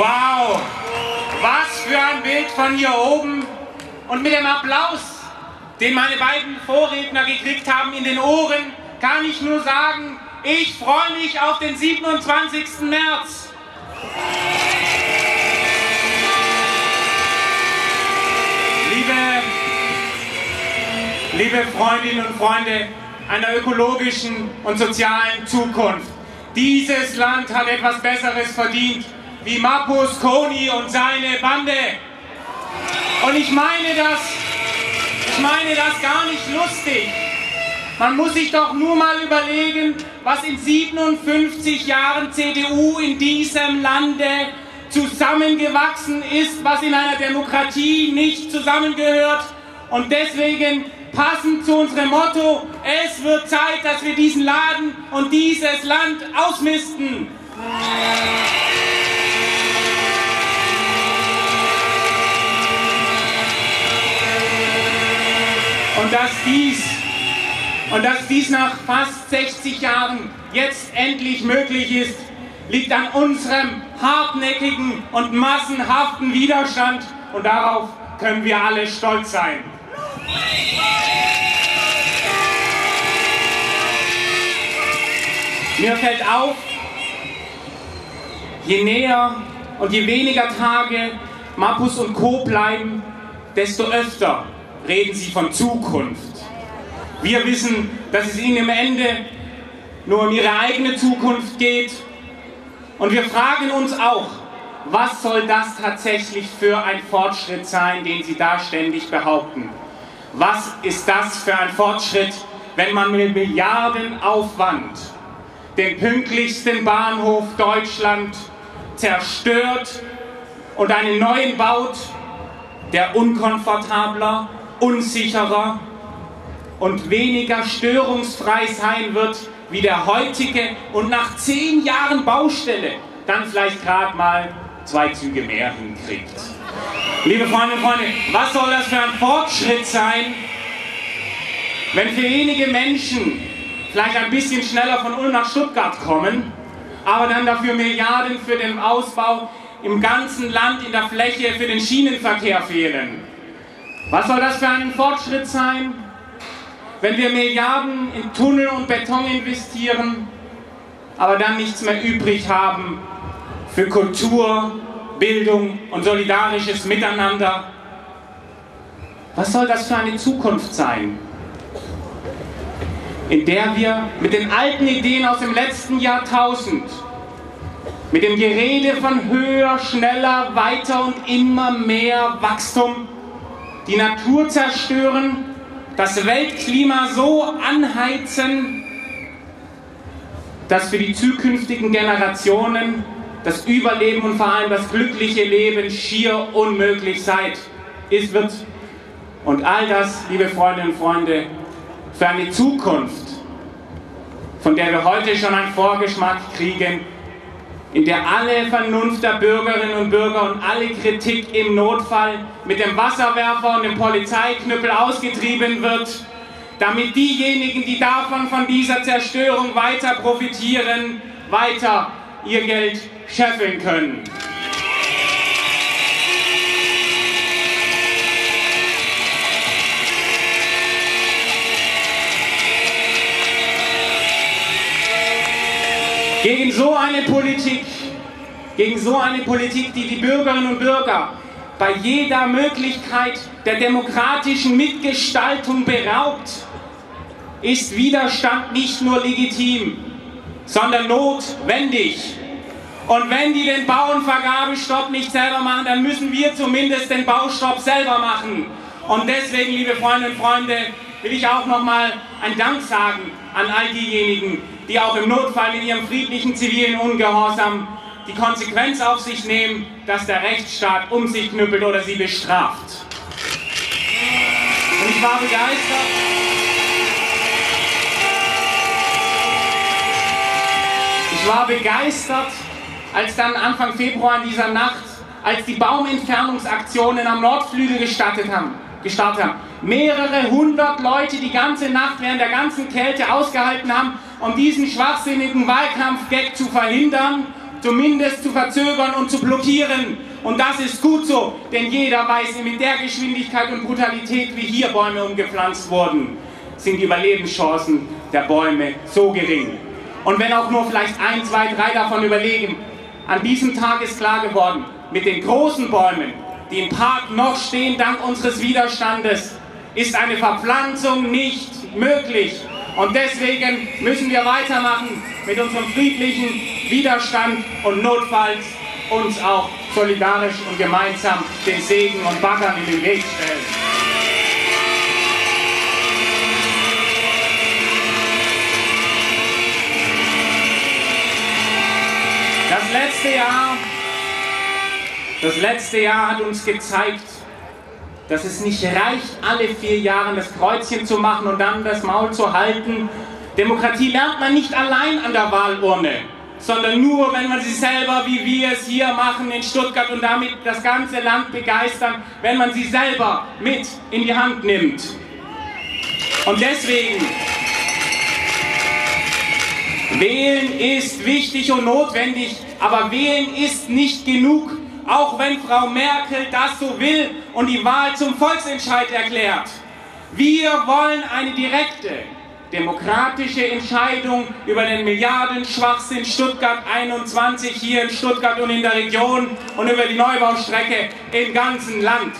Wow, was für ein Bild von hier oben und mit dem Applaus, den meine beiden Vorredner gekriegt haben in den Ohren, kann ich nur sagen, ich freue mich auf den 27. März. Liebe, liebe Freundinnen und Freunde einer ökologischen und sozialen Zukunft, dieses Land hat etwas Besseres verdient wie Mapus Koni und seine Bande. Und ich meine das, ich meine das gar nicht lustig. Man muss sich doch nur mal überlegen, was in 57 Jahren CDU in diesem Lande zusammengewachsen ist, was in einer Demokratie nicht zusammengehört. Und deswegen passend zu unserem Motto, es wird Zeit, dass wir diesen Laden und dieses Land ausmisten. Und dass dies, und dass dies nach fast 60 Jahren jetzt endlich möglich ist, liegt an unserem hartnäckigen und massenhaften Widerstand und darauf können wir alle stolz sein. Mir fällt auf, je näher und je weniger Tage Mapus und Co. bleiben, desto öfter reden sie von Zukunft. Wir wissen, dass es ihnen im Ende nur um ihre eigene Zukunft geht. Und wir fragen uns auch, was soll das tatsächlich für ein Fortschritt sein, den sie da ständig behaupten? Was ist das für ein Fortschritt, wenn man mit Milliardenaufwand den pünktlichsten Bahnhof Deutschland zerstört und einen neuen baut, der unkomfortabler, unsicherer und weniger störungsfrei sein wird wie der heutige und nach zehn Jahren Baustelle dann vielleicht gerade mal zwei Züge mehr hinkriegt. Liebe Freundinnen und Freunde, was soll das für ein Fortschritt sein, wenn für wenige Menschen vielleicht ein bisschen schneller von Ulm nach Stuttgart kommen, aber dann dafür Milliarden für den Ausbau im ganzen Land in der Fläche für den Schienenverkehr fehlen? Was soll das für ein Fortschritt sein, wenn wir Milliarden in Tunnel und Beton investieren, aber dann nichts mehr übrig haben für Kultur, Bildung und solidarisches Miteinander? Was soll das für eine Zukunft sein, in der wir mit den alten Ideen aus dem letzten Jahrtausend, mit dem Gerede von höher, schneller, weiter und immer mehr Wachstum, die Natur zerstören, das Weltklima so anheizen, dass für die zukünftigen Generationen das Überleben und vor allem das glückliche Leben schier unmöglich sein wird. Und all das, liebe Freundinnen und Freunde, für eine Zukunft, von der wir heute schon einen Vorgeschmack kriegen, in der alle Vernunft der Bürgerinnen und Bürger und alle Kritik im Notfall mit dem Wasserwerfer und dem Polizeiknüppel ausgetrieben wird, damit diejenigen, die davon von dieser Zerstörung weiter profitieren, weiter ihr Geld scheffeln können. Gegen so eine Politik, gegen so eine Politik, die die Bürgerinnen und Bürger bei jeder Möglichkeit der demokratischen Mitgestaltung beraubt, ist Widerstand nicht nur legitim, sondern notwendig. Und wenn die den Bau- und Vergabestopp nicht selber machen, dann müssen wir zumindest den Baustopp selber machen. Und deswegen, liebe Freundinnen und Freunde, will ich auch nochmal einen Dank sagen an all diejenigen, die auch im Notfall in ihrem friedlichen zivilen Ungehorsam die Konsequenz auf sich nehmen, dass der Rechtsstaat um sich knüppelt oder sie bestraft. Und ich war begeistert. Ich war begeistert, als dann Anfang Februar in dieser Nacht, als die Baumentfernungsaktionen am Nordflügel gestartet haben, gestartet haben, mehrere hundert Leute die ganze Nacht während der ganzen Kälte ausgehalten haben, um diesen schwachsinnigen Wahlkampfgag zu verhindern zumindest zu verzögern und zu blockieren. Und das ist gut so, denn jeder weiß, mit der Geschwindigkeit und Brutalität, wie hier Bäume umgepflanzt wurden, sind die Überlebenschancen der Bäume so gering. Und wenn auch nur vielleicht ein, zwei, drei davon überleben, an diesem Tag ist klar geworden, mit den großen Bäumen, die im Park noch stehen, dank unseres Widerstandes, ist eine Verpflanzung nicht möglich. Und deswegen müssen wir weitermachen mit unserem friedlichen Widerstand und notfalls uns auch solidarisch und gemeinsam den Segen und Baggern in den Weg stellen. Das letzte Jahr, das letzte Jahr hat uns gezeigt, dass es nicht reicht, alle vier Jahre das Kreuzchen zu machen und dann das Maul zu halten. Demokratie lernt man nicht allein an der Wahlurne, sondern nur, wenn man sie selber, wie wir es hier machen in Stuttgart und damit das ganze Land begeistern, wenn man sie selber mit in die Hand nimmt. Und deswegen, wählen ist wichtig und notwendig, aber wählen ist nicht genug auch wenn Frau Merkel das so will und die Wahl zum Volksentscheid erklärt. Wir wollen eine direkte, demokratische Entscheidung über den Milliardenschwachsinn Stuttgart 21 hier in Stuttgart und in der Region und über die Neubaustrecke im ganzen Land.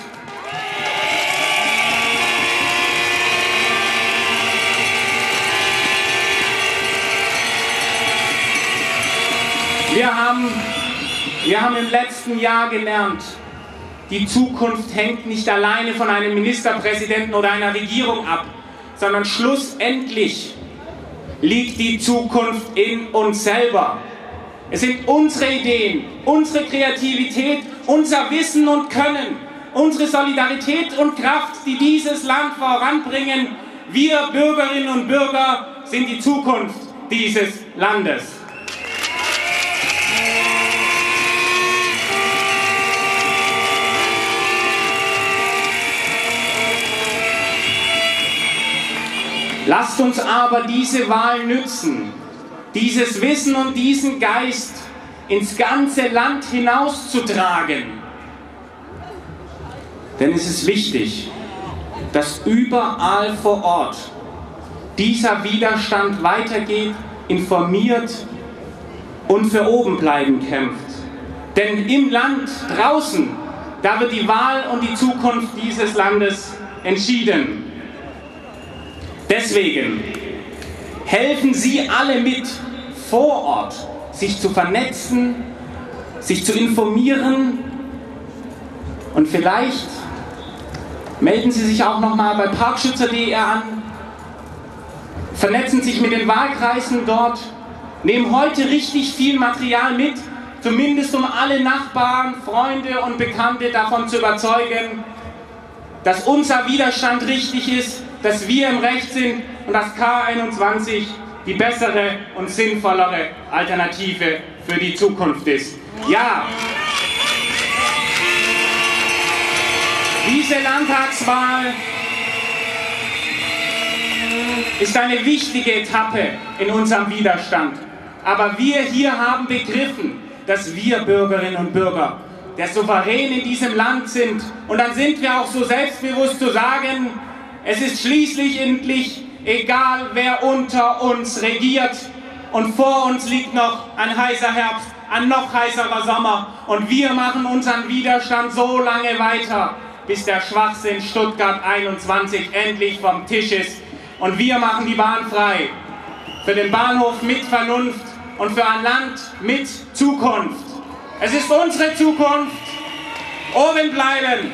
Wir haben wir haben im letzten Jahr gelernt, die Zukunft hängt nicht alleine von einem Ministerpräsidenten oder einer Regierung ab, sondern schlussendlich liegt die Zukunft in uns selber. Es sind unsere Ideen, unsere Kreativität, unser Wissen und Können, unsere Solidarität und Kraft, die dieses Land voranbringen. Wir Bürgerinnen und Bürger sind die Zukunft dieses Landes. Lasst uns aber diese Wahl nützen, dieses Wissen und diesen Geist ins ganze Land hinauszutragen. Denn es ist wichtig, dass überall vor Ort dieser Widerstand weitergeht, informiert und für oben bleiben kämpft. Denn im Land draußen, da wird die Wahl und die Zukunft dieses Landes entschieden. Deswegen helfen Sie alle mit, vor Ort sich zu vernetzen, sich zu informieren und vielleicht melden Sie sich auch nochmal bei parkschützer.de an, vernetzen sich mit den Wahlkreisen dort, nehmen heute richtig viel Material mit, zumindest um alle Nachbarn, Freunde und Bekannte davon zu überzeugen, dass unser Widerstand richtig ist, dass wir im Recht sind und dass K21 die bessere und sinnvollere Alternative für die Zukunft ist. Ja! Diese Landtagswahl ist eine wichtige Etappe in unserem Widerstand. Aber wir hier haben begriffen, dass wir Bürgerinnen und Bürger der Souverän in diesem Land sind. Und dann sind wir auch so selbstbewusst zu sagen, es ist schließlich endlich egal, wer unter uns regiert. Und vor uns liegt noch ein heißer Herbst, ein noch heißerer Sommer. Und wir machen unseren Widerstand so lange weiter, bis der Schwachsinn Stuttgart 21 endlich vom Tisch ist. Und wir machen die Bahn frei. Für den Bahnhof mit Vernunft und für ein Land mit Zukunft. Es ist unsere Zukunft. Oben bleiben.